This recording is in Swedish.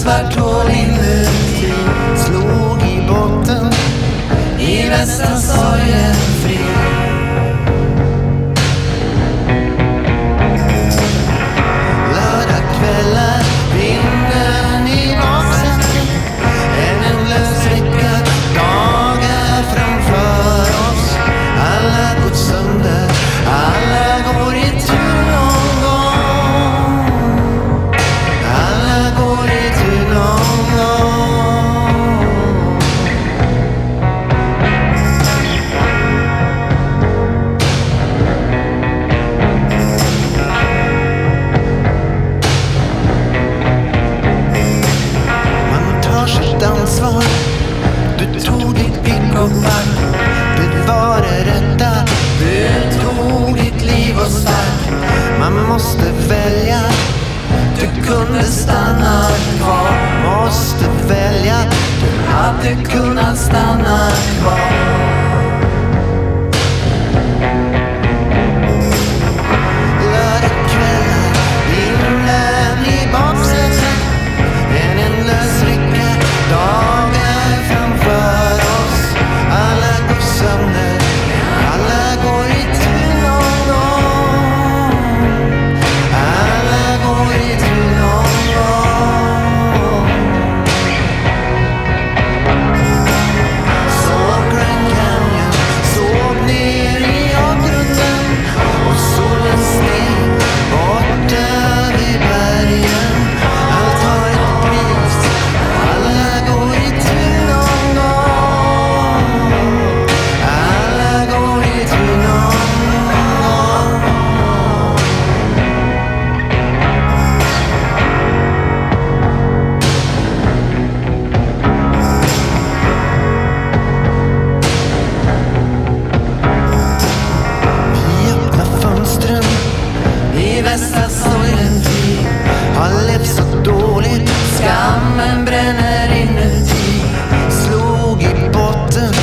svart hål inuti slog i botten i västra jag svar. Du tog ditt pickkommar, det var det rätta. Du tog ditt liv och stack. Man måste välja. Du kunde stanna kvar, måste välja. Du hade kunnat stanna kvar. bästa sorgen tid. Har levt så dåligt, skammen bränner inuti. Slog i botten,